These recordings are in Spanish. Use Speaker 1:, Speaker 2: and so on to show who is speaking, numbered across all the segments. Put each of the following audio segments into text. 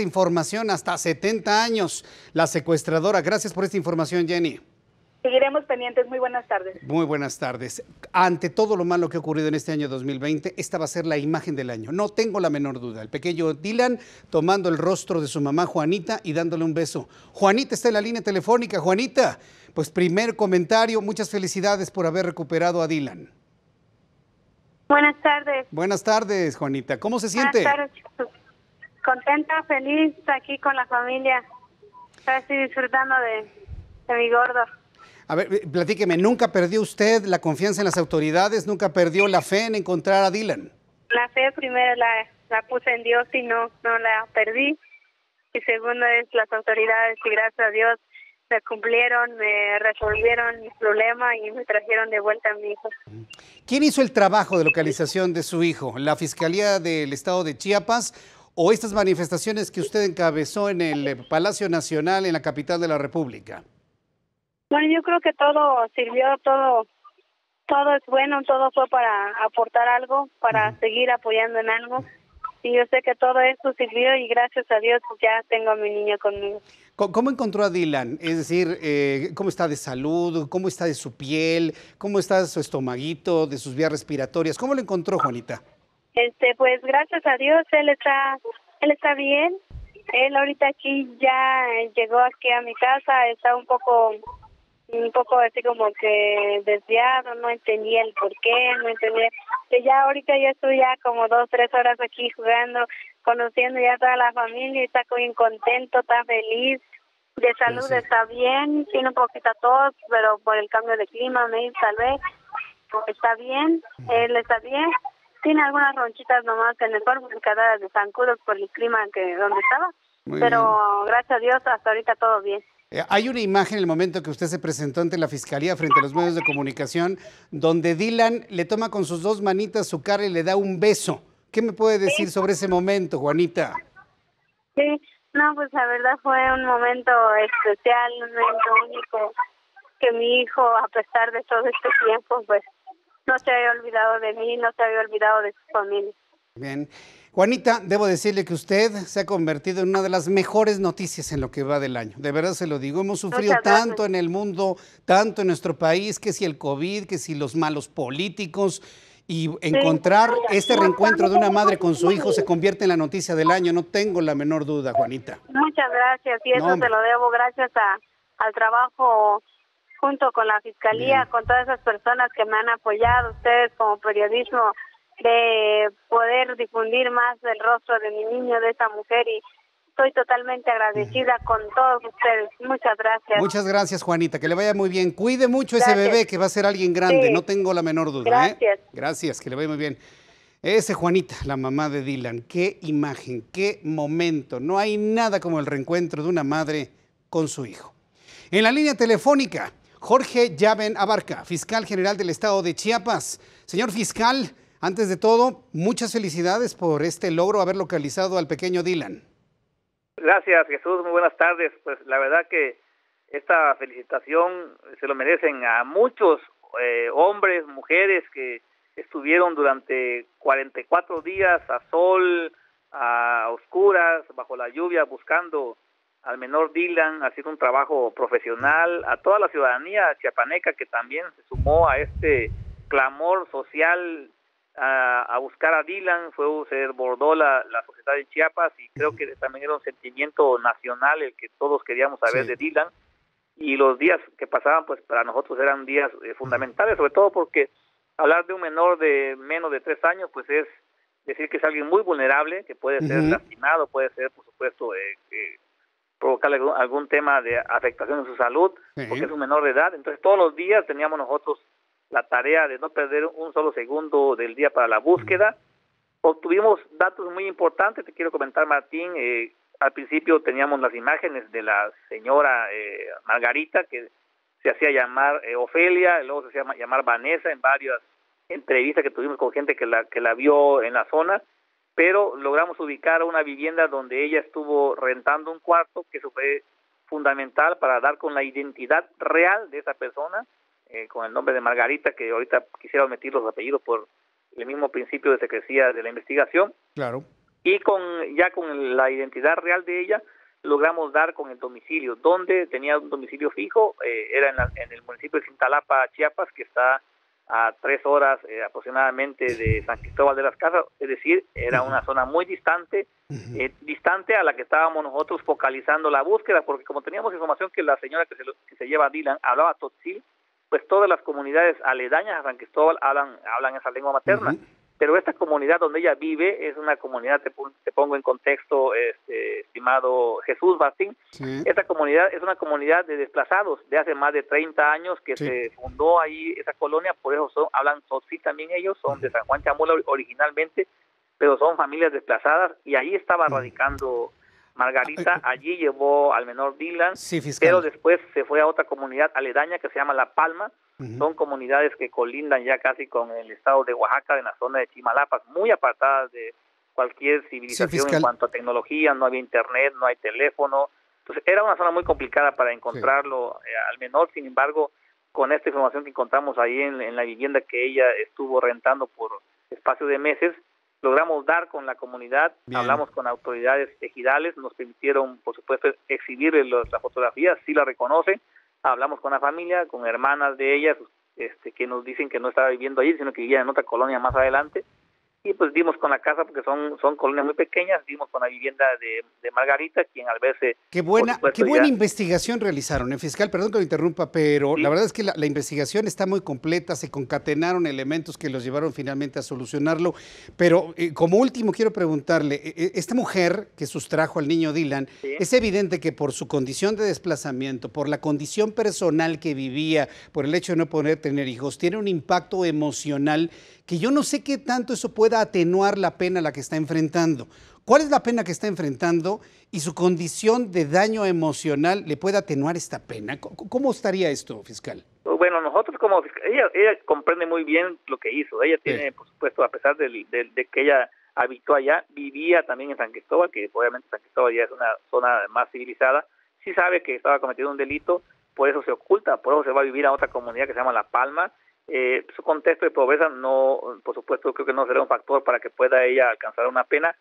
Speaker 1: esta información hasta 70 años. La secuestradora, gracias por esta información, Jenny.
Speaker 2: Seguiremos pendientes. Muy buenas tardes.
Speaker 1: Muy buenas tardes. Ante todo lo malo que ha ocurrido en este año 2020, esta va a ser la imagen del año. No tengo la menor duda. El pequeño Dylan tomando el rostro de su mamá Juanita y dándole un beso. Juanita está en la línea telefónica. Juanita, pues primer comentario, muchas felicidades por haber recuperado a Dylan.
Speaker 2: Buenas tardes.
Speaker 1: Buenas tardes, Juanita. ¿Cómo se siente?
Speaker 2: Buenas tardes. Contenta, feliz aquí con la familia. Estoy disfrutando de mi gordo.
Speaker 1: A ver, platíqueme, ¿nunca perdió usted la confianza en las autoridades? ¿Nunca perdió la fe en encontrar a Dylan?
Speaker 2: La fe primero la, la puse en Dios y no, no la perdí. Y segundo es las autoridades y gracias a Dios me cumplieron, me resolvieron mi problema y me trajeron de vuelta a mi hijo.
Speaker 1: ¿Quién hizo el trabajo de localización de su hijo? ¿La Fiscalía del Estado de Chiapas o estas manifestaciones que usted encabezó en el Palacio Nacional en la capital de la República?
Speaker 2: Bueno, yo creo que todo sirvió, todo todo es bueno, todo fue para aportar algo, para seguir apoyando en algo. Y yo sé que todo esto sirvió y gracias a Dios ya tengo a mi niño conmigo.
Speaker 1: ¿Cómo encontró a Dylan? Es decir, eh, ¿cómo está de salud? ¿Cómo está de su piel? ¿Cómo está su estomaguito, de sus vías respiratorias? ¿Cómo lo encontró, Juanita?
Speaker 2: Este, pues gracias a Dios él está, él está bien. Él ahorita aquí ya llegó aquí a mi casa, está un poco un poco así como que desviado, no entendía el por qué, no entendía que ya ahorita ya estoy ya como dos, tres horas aquí jugando, conociendo ya toda la familia, está muy contento, está feliz, de salud está bien, tiene un poquito tos, pero por el cambio de clima, me tal vez, está bien, él está bien, tiene algunas ronchitas nomás en el cuerpo, cada de zancudos por el clima que donde estaba, pero gracias a Dios hasta ahorita todo bien.
Speaker 1: Eh, hay una imagen en el momento que usted se presentó ante la fiscalía frente a los medios de comunicación donde Dylan le toma con sus dos manitas su cara y le da un beso. ¿Qué me puede decir sobre ese momento, Juanita?
Speaker 2: Sí, no, pues la verdad fue un momento especial, un momento único que mi hijo, a pesar de todo este tiempo, pues no se había olvidado de mí, no se había olvidado de su familia.
Speaker 1: Bien. Juanita, debo decirle que usted se ha convertido en una de las mejores noticias en lo que va del año. De verdad se lo digo. Hemos sufrido tanto en el mundo, tanto en nuestro país, que si el COVID, que si los malos políticos. Y encontrar este reencuentro de una madre con su hijo se convierte en la noticia del año. No tengo la menor duda, Juanita.
Speaker 2: Muchas gracias. Y eso se lo debo gracias a, al trabajo junto con la Fiscalía, con todas esas personas que me han apoyado, ustedes como periodismo de poder difundir más el rostro de mi niño, de esa mujer y estoy totalmente agradecida con todos ustedes. Muchas gracias.
Speaker 1: Muchas gracias, Juanita. Que le vaya muy bien. Cuide mucho ese bebé que va a ser alguien grande, no tengo la menor duda.
Speaker 2: ¿eh? Gracias.
Speaker 1: Gracias, que le vaya muy bien. Ese Juanita, la mamá de Dylan, qué imagen, qué momento. No hay nada como el reencuentro de una madre con su hijo. En la línea telefónica, Jorge Llaven Abarca, fiscal general del estado de Chiapas. Señor fiscal, antes de todo, muchas felicidades por este logro haber localizado al pequeño Dylan.
Speaker 3: Gracias, Jesús. Muy buenas tardes. Pues la verdad que esta felicitación se lo merecen a muchos eh, hombres, mujeres que estuvieron durante 44 días a sol, a oscuras, bajo la lluvia, buscando al menor Dylan, haciendo un trabajo profesional, a toda la ciudadanía chiapaneca que también se sumó a este clamor social a, buscar a Dylan, fue se desbordó la, la sociedad de Chiapas y creo que también era un sentimiento nacional el que todos queríamos saber de Dylan. Y los días que pasaban pues para nosotros eran días eh, fundamentales, sobre todo porque hablar de un menor de menos de tres años pues es decir que es alguien muy vulnerable, que puede ser lastimado, puede ser por supuesto eh, provocarle algún, tema de afectación en su salud, porque es un menor de edad, entonces todos los días teníamos nosotros la tarea de no perder un solo segundo del día para la búsqueda. Obtuvimos datos muy importantes, te quiero comentar Martín, eh, al principio teníamos las imágenes de la señora eh, Margarita, que se hacía llamar eh, Ofelia, luego se hacía llamar Vanessa en varias entrevistas que tuvimos con gente que la, que la vio en la zona, pero logramos ubicar una vivienda donde ella estuvo rentando un cuarto, que eso fue fundamental para dar con la identidad real de esa persona, eh, con el nombre de Margarita, que ahorita quisiera omitir los apellidos por el mismo principio de secrecía de la investigación.
Speaker 1: Claro.
Speaker 3: y con ya con la identidad real de ella logramos dar con el domicilio, donde tenía un domicilio fijo, eh, era en, el municipio de Cintalapa, Chiapas, que está a tres horas eh, aproximadamente de San Cristóbal de las Casas, es decir, era una zona muy distante, eh, distante a la que estábamos nosotros focalizando la búsqueda, porque como teníamos información que la señora que se, que se lleva a Dylan hablaba totsil, pues todas las comunidades aledañas a San Cristóbal hablan, hablan esa lengua materna pero esta comunidad donde ella vive es una comunidad, te, pongo en contexto, este, estimado Jesús Bastín, esta comunidad es una comunidad de desplazados de hace más de 30 años que se fundó ahí esa colonia, por eso son, hablan sí también ellos, son de San Juan Chamula originalmente, pero son familias desplazadas y ahí estaba radicando Margarita, allí llevó al menor Dylan, pero después se fue a otra comunidad aledaña que se llama La Palma, son comunidades que colindan ya casi con el estado de Oaxaca, en la zona de Chimalapas, muy apartadas de cualquier civilización en cuanto a tecnología, no había internet, no hay teléfono, entonces era una zona muy complicada para encontrarlo eh, al menor, sin embargo, con esta información que encontramos ahí en, la vivienda que ella estuvo rentando por espacio de meses, logramos dar con la comunidad, hablamos con autoridades ejidales, nos permitieron, por supuesto, exhibirle la fotografía, sí la reconoce, hablamos con la familia, con hermanas de ellas, este, que nos dicen que no estaba viviendo allí, sino que vivía en otra colonia más adelante, y pues dimos con la casa porque son son colonias muy pequeñas dimos con la vivienda de, de Margarita quien al verse
Speaker 1: qué buena qué buena investigación realizaron el ¿eh, fiscal perdón que lo interrumpa pero la verdad es que la, investigación está muy completa se concatenaron elementos que los llevaron finalmente a solucionarlo pero eh, como último quiero preguntarle eh, esta mujer que sustrajo al niño Dylan es evidente que por su condición de desplazamiento por la condición personal que vivía por el hecho de no poder tener hijos tiene un impacto emocional que yo no sé qué tanto eso pueda atenuar la pena a la que está enfrentando. ¿Cuál es la pena que está enfrentando y su condición de daño emocional le puede atenuar esta pena? ¿Cómo estaría esto, fiscal?
Speaker 3: Bueno, nosotros como fiscal, ella, ella comprende muy bien lo que hizo. Ella tiene, por supuesto, a pesar de, de, que ella habitó allá, vivía también en San Cristóbal, que obviamente San Cristóbal ya es una zona más civilizada, sí sabe que estaba cometiendo un delito, por eso se oculta, por eso se va a vivir a otra comunidad que se llama La Palma, eh, su contexto de pobreza no, por supuesto, creo que no será un factor para que pueda ella alcanzar una pena.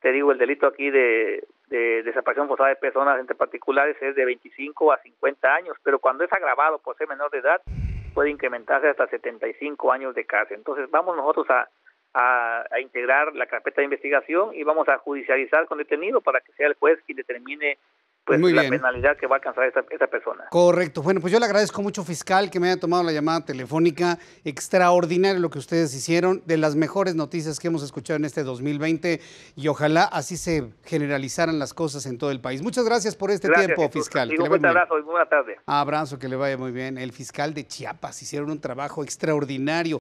Speaker 3: Te digo, el delito aquí de, desaparición forzada de personas entre particulares es de 25 a 50 años, pero cuando es agravado por ser menor de edad, puede incrementarse hasta 75 años de cárcel. Entonces, vamos nosotros a, a, integrar la carpeta de investigación y vamos a judicializar con detenido para que sea el juez quien determine pues la penalidad que va a alcanzar esa, esa, persona.
Speaker 1: Correcto. Bueno, pues yo le agradezco mucho, fiscal, que me haya tomado la llamada telefónica. Extraordinario lo que ustedes hicieron, de las mejores noticias que hemos escuchado en este 2020 y ojalá así se generalizaran las cosas en todo el país. Muchas gracias por este tiempo, fiscal.
Speaker 3: un abrazo y buena tarde.
Speaker 1: Abrazo, que le vaya muy bien. El fiscal de Chiapas hicieron un trabajo extraordinario.